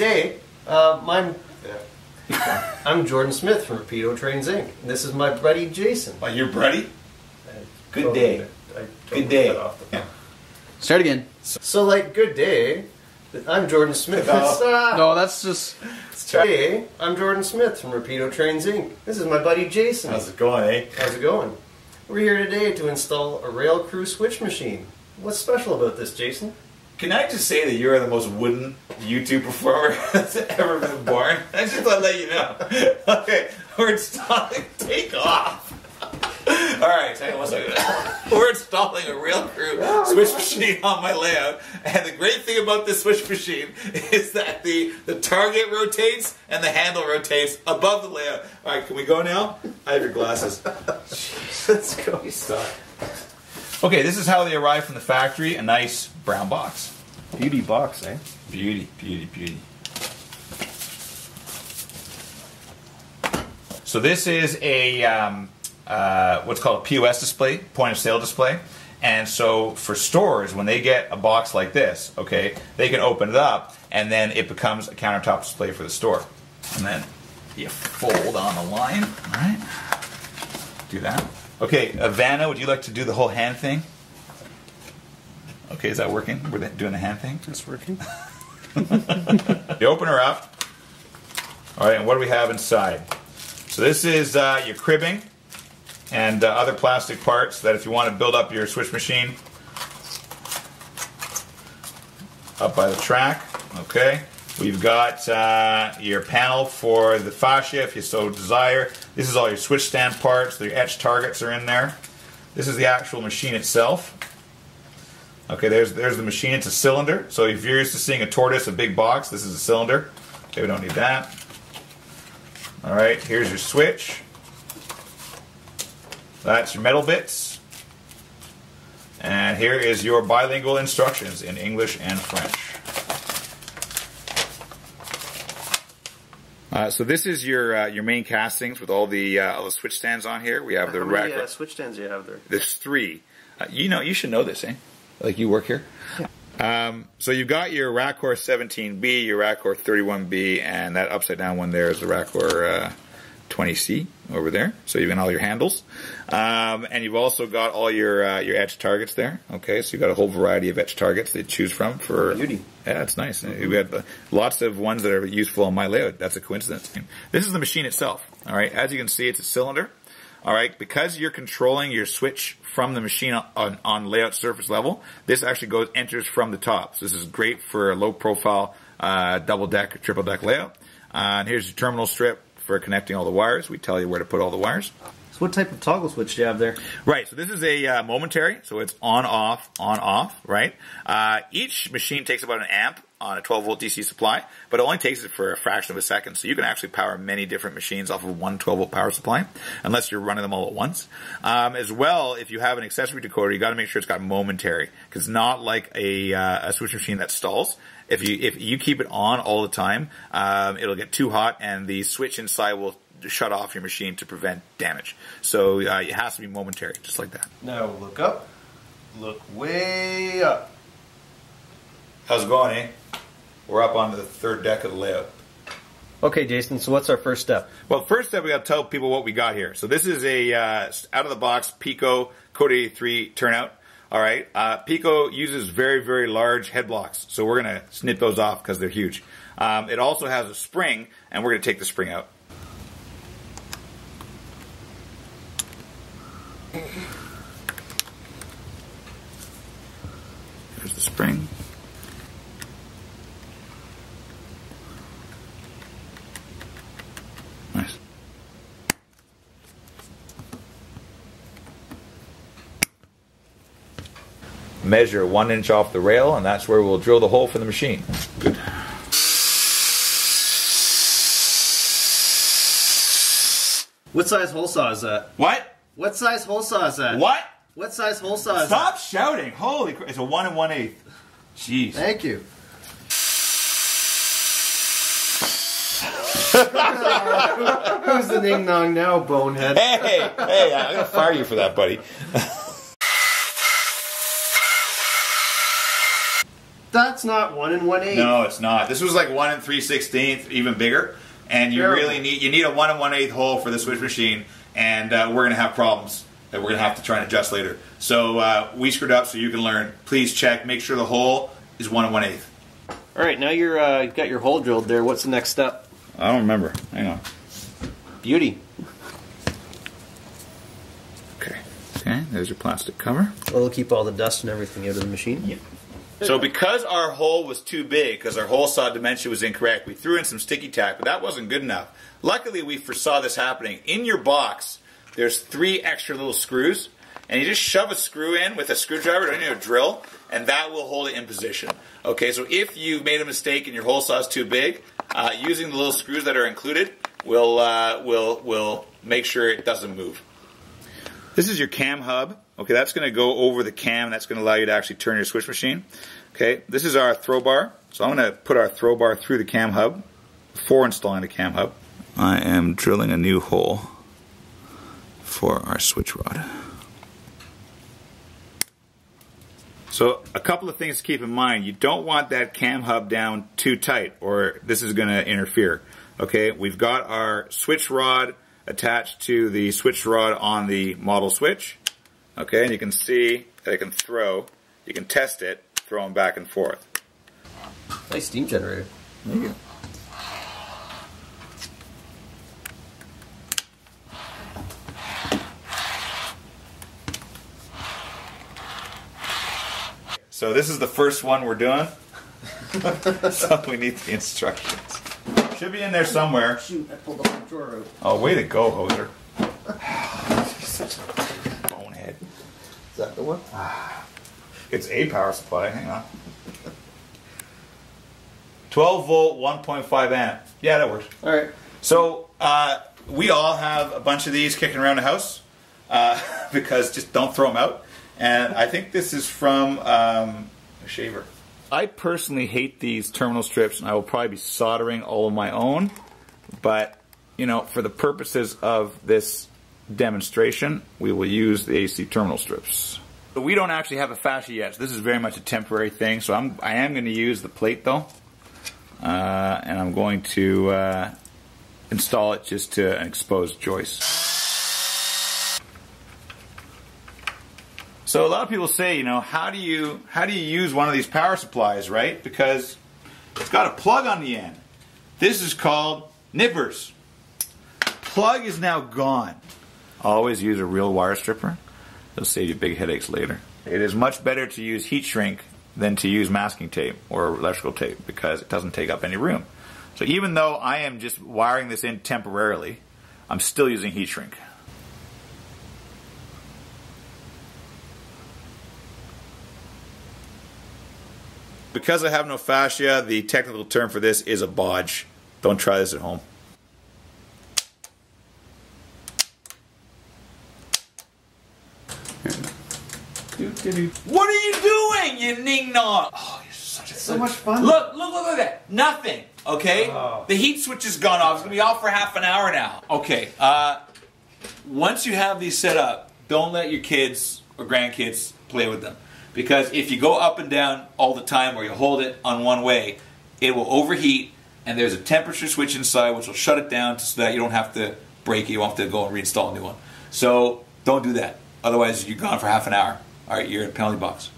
Okay, good day. Uh, my, I'm Jordan Smith from Rapido Trains Inc. And this is my buddy Jason. Oh, your buddy? I Good totally- day. I totally Good day. cut off the- Yeah. Start again. So, like, good day. I'm Jordan Smith. No. No, that's just. Hey, I'm Jordan Smith from Rapido Trains Inc. This is my buddy Jason. How's it going, eh? How's it going? We're here today to install a RailCrew switch machine. What's special about this, Jason? Can I just say that you're the most wooden YouTube performer that's ever been born? I just want to let you know. Okay, we're installing. Take off. All right, hang on one second. We're installing a RailCrew oh, switch machine on my layout, and the great thing about this switch machine is that the the target rotates and the handle rotates above the layout. All right, can we go now? I have your glasses. Let's go. Stop. Okay, this is how they arrive from the factory. A nice brown box. Beauty box, eh? Beauty, beauty, beauty. So this is a um, uh, what's called a POS display, point of sale display. And so for stores, when they get a box like this, okay, they can open it up and then it becomes a countertop display for the store. And then you fold on the line, all right? Do that. Okay, Vanna, would you like to do the whole hand thing? Okay, is that working? We're doing the hand thing? It's working. You open her up. All right, and what do we have inside? So this is uh, your cribbing and uh, other plastic parts that if you want to build up your switch machine up by the track. Okay. We've got uh, your panel for the fascia if you so desire. This is all your switch stand parts. The etch targets are in there. This is the actual machine itself. Okay, there's there's the machine. It's a cylinder. So if you're used to seeing a tortoise, a big box, this is a cylinder. Okay, we don't need that. All right, here's your switch. That's your metal bits. And here is your bilingual instructions in English and French. Uh, so this is your uh, your main castings with all the uh, all the switch stands on here. We have the How many rack. uh, switch stands you have there? There's three. Uh, you know, you should know this, eh? Like you work here. Um, so you've got your Racor 17B, your Racor 31B, and that upside down one there is the Racor uh, 20C over there. So you've got all your handles, um, and you've also got all your uh, your etch targets there. Okay, so you've got a whole variety of etch targets to choose from for Beauty. Yeah, it's nice. We have uh, lots of ones that are useful on my layout. That's a coincidence. This is the machine itself. All right, as you can see, it's a cylinder. All right, because you're controlling your switch from the machine on, on layout surface level, this actually goes enters from the top. So this is great for a low profile uh, double deck or triple deck layout. Uh, and here's your terminal strip for connecting all the wires. We tell you where to put all the wires. So what type of toggle switch do you have there? Right, so this is a uh, momentary, so it's on, off, on, off, right? Uh, each machine takes about an amp on a 12 volt DC supply, but it only takes it for a fraction of a second. So you can actually power many different machines off of one 12 volt power supply, unless you're running them all at once. Um, as well, if you have an accessory decoder, you got to make sure it's got momentary, because it's not like a, uh, a switch machine that stalls. If you if you keep it on all the time, um, it'll get too hot, and the switch inside will shut off your machine to prevent damage. So uh, it has to be momentary, just like that. Now look up. Look way up. How's it going, eh? We're up on the third deck of the layout. Okay, Jason. So what's our first step? Well, first step, we got to tell people what we got here. So this is a uh, out of the box Peco Code 83 turnout. All right, uh, Peco uses very very large head blocks, so we're gonna snip those off because they're huge. Um, it also has a spring, and we're gonna take the spring out. There's the spring. Nice. Measure one inch off the rail, and that's where we'll drill the hole for the machine. Good. What size hole saw is that? What? What size hole saw is that? What? What size hole saw is Stop shouting! Holy crap! It's a one and one eighth. Jeez. Thank you. Who's the ding dong now, bonehead? Hey, hey! I'm gonna fire you for that, buddy. That's not one and one eighth. No, it's not. This was like one and three sixteenth, even bigger. And you Terrible. really need you need a one and one eighth hole for the switch machine, and uh, we're gonna have problems that we're gonna have to try and adjust later. So uh, we screwed up, so you can learn. Please check, make sure the hole is one and one eighth. All right, now you're uh, you've got your hole drilled there. What's the next step? I don't remember. Hang on. Beauty. Okay. Okay. There's your plastic cover. It'll keep all the dust and everything out of the machine. So because our hole was too big, because our hole saw dimension was incorrect, we threw in some sticky tack, but that wasn't good enough. Luckily, we foresaw this happening. In your box, there's three extra little screws, and you just shove a screw in with a screwdriver, don't need a drill, and that will hold it in position. Okay, so if you've made a mistake and your hole saw is too big, uh, using the little screws that are included will uh, will will make sure it doesn't move. This is your cam hub. Okay, that's going to go over the cam. And that's going to allow you to actually turn your switch machine. Okay, this is our throw bar. So I'm going to put our throw bar through the cam hub before installing the cam hub. I am drilling a new hole for our switch rod. So a couple of things to keep in mind. You don't want that cam hub down too tight or this is going to interfere. Okay, we've got our switch rod attached to the switch rod on the model switch. Okay, and you can see that I can throw. You can test it, throw them back and forth. Nice steam generator. There you go. So this is the first one we're doing. so we need the instructions. Should be in there somewhere. Shoot, I pulled the drawer out. Oh, way to go, Hoser. Such a bonehead. Is that the one? It's a power supply. Hang on. 12 volt, 1.5 amp. Yeah, that works. All right. So uh, we all have a bunch of these kicking around the house uh, because just don't throw them out. And I think this is from um, a shaver. I personally hate these terminal strips, and I will probably be soldering all of my own. But you know, for the purposes of this demonstration, we will use the AC terminal strips. We don't actually have a fascia yet, so this is very much a temporary thing. So I'm I am going to use the plate though, uh, and I'm going to uh, install it just to an exposed joist. So a lot of people say, you know, how do you how do you use one of these power supplies, right? Because it's got a plug on the end. This is called nippers. Plug is now gone. Always use a real wire stripper. It'll save you big headaches later. It is much better to use heat shrink than to use masking tape or electrical tape because it doesn't take up any room. So even though I am just wiring this in temporarily, I'm still using heat shrink. Because I have no fascia, the technical term for this is a bodge. Don't try this at home. What are you doing, you ning nong? Oh, you're such a So much fun. Look, look, look, look at that. Nothing. Okay? Oh. The heat switch has gone off. It's going to be off for half an hour now. Okay. Uh, once you have these set up, don't let your kids or grandkids play with them. Because if you go up and down all the time or you hold it on one way, it will overheat and there's a temperature switch inside which will shut it down so that you don't have to break it. You won't have to go and reinstall a new one. So don't do that. Otherwise, you're gone for half an hour. All right, you're in a penalty box.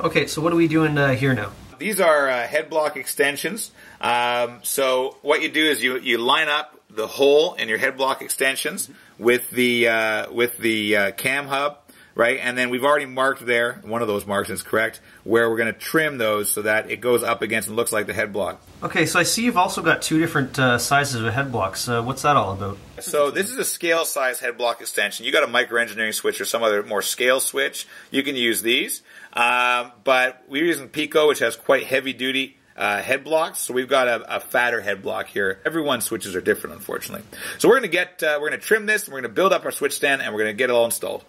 Okay, so what are we doing uh, here now? These are uh, head block extensions. Um, so what you do is you, you line up the hole in your head block extensions with the uh, with the uh, cam hub, right? And then we've already marked there, one of those marks is correct, where we're going to trim those so that it goes up against and looks like the head block. Okay, so I see you've also got two different uh, sizes of head blocks. Uh, what's that all about? So this is a scale size head block extension. You got a micro engineering switch or some other more scale switch. You can use these, um, but we're using Peco, which has quite heavy duty uh, head blocks. So we've got a, a fatter head block here. Everyone's switches are different, unfortunately. So we're going to get uh, we're going to trim this. And we're going to build up our switch stand, and we're going to get it all installed.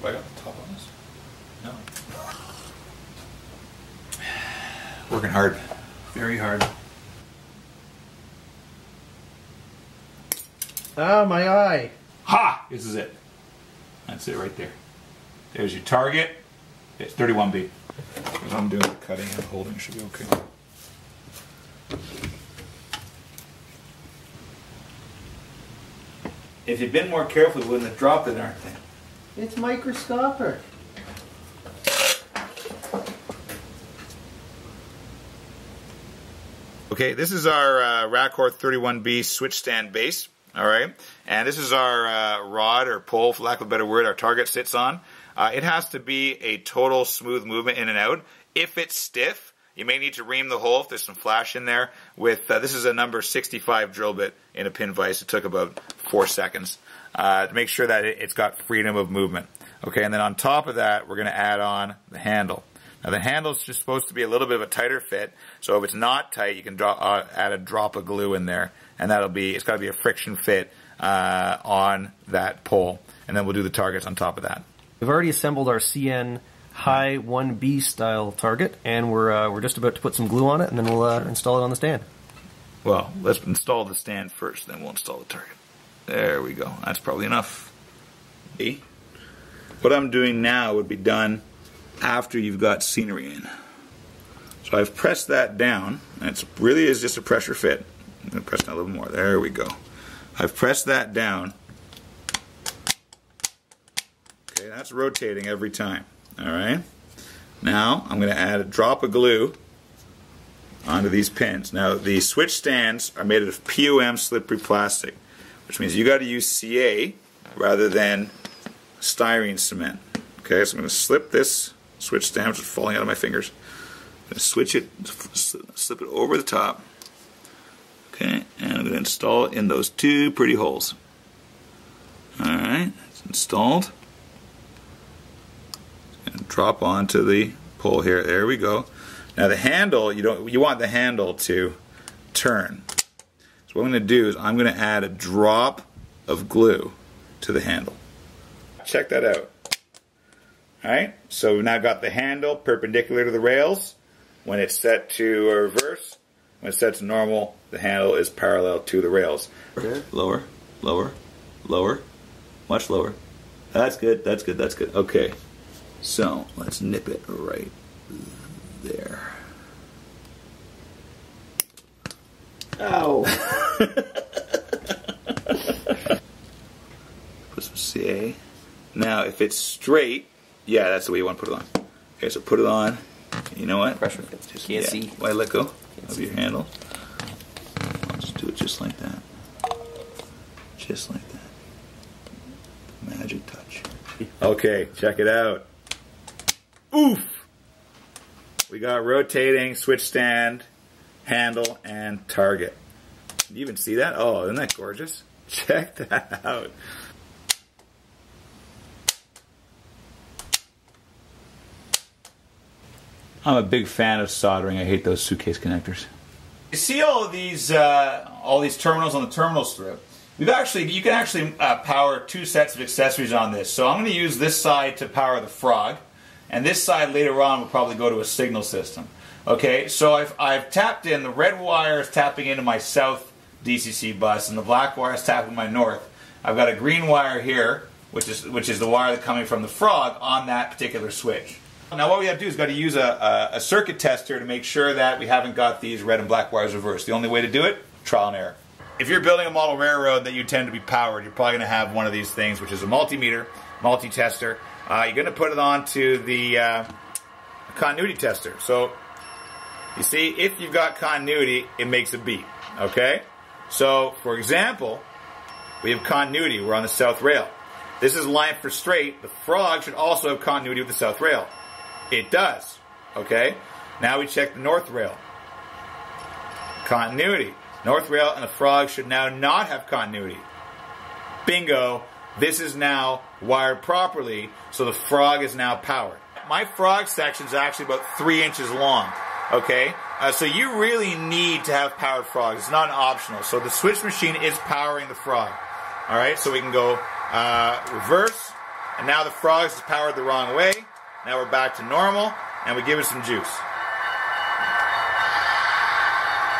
Have I got the top on this? No. Working hard. Very hard. Ah, my eye. Ha! This is it. That's it right there. There's your target. It's 31B. Because I'm doing the cutting and holding should be okay. If you'd been more careful, you wouldn't have dropped the darn thing. It's microscopic. Okay, this is our uh, Racor 31B switch stand base. All right, and this is our uh, rod or pole, for lack of a better word, our target sits on. Uh, it has to be a total smooth movement in and out. If it's stiff, you may need to ream the hole if there's some flash in there. With uh, this is a number 65 drill bit in a pin vise. It took about four seconds uh, to make sure that it, it's got freedom of movement. Okay, and then on top of that, we're going to add on the handle. Now the handle's just supposed to be a little bit of a tighter fit, so if it's not tight, you can draw, uh, add a drop of glue in there, and that'll be, it's got to be a friction fit uh, on that pole, and then we'll do the targets on top of that. We've already assembled our CN High 1B style target, and we're uh, we're just about to put some glue on it, and then we'll uh, install it on the stand. Well, let's install the stand first, then we'll install the target. There we go. That's probably enough. See? What I'm doing now would be done after you've got scenery in. So I've pressed that down, it really is just a pressure fit. I'm going to press that a little more. There we go. I've pressed that down. Okay, that's rotating every time. All right. Now I'm going to add a drop of glue onto these pins. Now the switch stands are made of POM slippery plastic, which means you got to use CA rather than styrene cement. Okay, so I'm going to slip this switch stand, which is falling out of my fingers. I'm going to switch it, slip it over the top. Okay, and I'm going to install it in those two pretty holes. Alright, it's installed. And drop onto the pole here. There we go. Now the handle, you don't you want the handle to turn. So what I'm going to do is I'm going to add a drop of glue to the handle. Check that out. Alright, so we've now got the handle perpendicular to the rails. When it's set to reverse, when it's set to normal, the handle is parallel to the rails. Okay. Lower, lower, lower, much lower. That's good, that's good, that's good. Okay, so let's nip it right there. Ow! Put some CA. Now, if it's straight, yeah, that's the way you want to put it on. Okay, so put it on. You know what? Pressure fits. Just, Can't yeah, see. Why let go Can't of see. your handle? I'll just do it just like that. Just like that. Magic touch. Okay, check it out. Oof! We got rotating switch stand, handle, and target. Can you even see that? Oh, isn't that gorgeous? Check that out. I'm a big fan of soldering. I hate those suitcase connectors. You see all of these uh, all these terminals on the terminal strip. We've actually you can actually uh, power two sets of accessories on this. So I'm going to use this side to power the frog, and this side later on will probably go to a signal system. Okay, so I've I've tapped in the red wire is tapping into my south DCC bus, and the black wire is tapping my north. I've got a green wire here, which is which is the wire that's coming from the frog on that particular switch. Now what we have to do is got to use a, a, a circuit tester to make sure that we haven't got these red and black wires reversed. The only way to do it, trial and error. If you're building a model railroad that you tend to be powered, you're probably going to have one of these things, which is a multimeter, multi-tester. Uh, you're going to put it onto the uh, continuity tester. So you see, if you've got continuity, it makes a beep. Okay? So, for example, we have continuity. We're on the south rail. This is line for straight. The frog should also have continuity with the south rail. It does. Okay? Now we check the north rail. Continuity. North rail and the frog should now not have continuity. Bingo. This is now wired properly, so the frog is now powered. My frog section is actually about three inches long. Okay? Uh, so you really need to have powered frogs. It's not optional. So the switch machine is powering the frog. Alright, so we can go uh, reverse, and now the frogs is powered the wrong way. Now we're back to normal, and we give it some juice.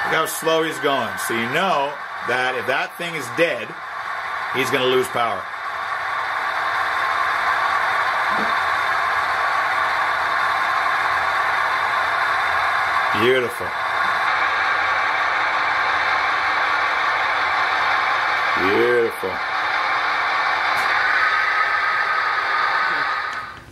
Look how slow he's going. So you know that if that thing is dead, he's going to lose power. Beautiful.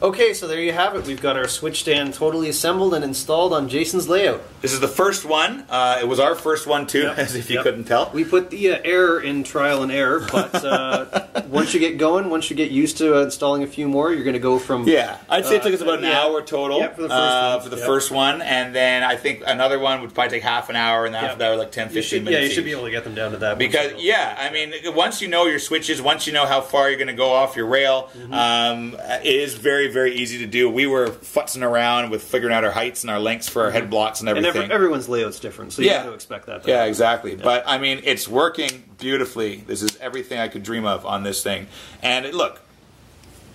Okay, so there you have it. We've got our switch stand totally assembled and installed on Jason's layout. This is the first one. Uh, it was our first one too, Yep. as if you Yep. couldn't tell. We put the uh, error in trial and error, but uh, once you get going, once you get used to uh, installing a few more, you're going to go from Yeah, I'd say it took us Uh, about an yeah. hour total Yeah, for the first uh, one. for the Yep. first one, and then I think another one would probably take half an hour, and then after Yep. that, like 10, 15 should, minutes. yeah, you should each. be able to get them down to that. Because yeah, I mean, once you know your switches, once you know how far you're going to go off your rail, Mm-hmm. um, it is very, very easy to do. We were futzing around with figuring out our heights and our lengths for our head blocks and and everything. every, everyone's layout's different, so you Yeah. got to expect that. to Yeah, exactly. But I mean, it's working beautifully. This is everything I could dream of on this thing. And it, look,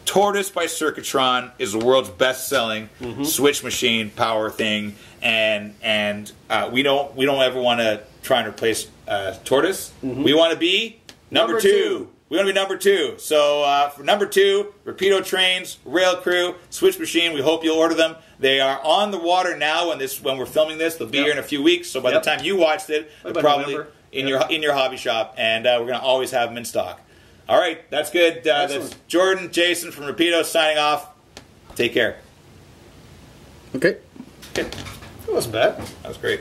Tortoise by Circuitron is the world's best-selling Mm-hmm. switch machine power thing, and and uh, we don't we don't ever want to try and replace uh, Tortoise. We want to be number, Mm-hmm. Number two. two. We want to be number two. So uh, for number two, Rapido Trains, Rail Crew, Switch Machine. We hope you'll order them. They are on the water now. When this when we're filming this, they'll be Yep. here in a few weeks. So by Yep. the time you watched it, By they're probably November. in Yep. your in your hobby shop, and uh, we're gonna always have them in stock. All right, that's good. Uh, that's Jordan, Jason from Rapido signing off. Take care. Okay. It wasn't bad. That was great.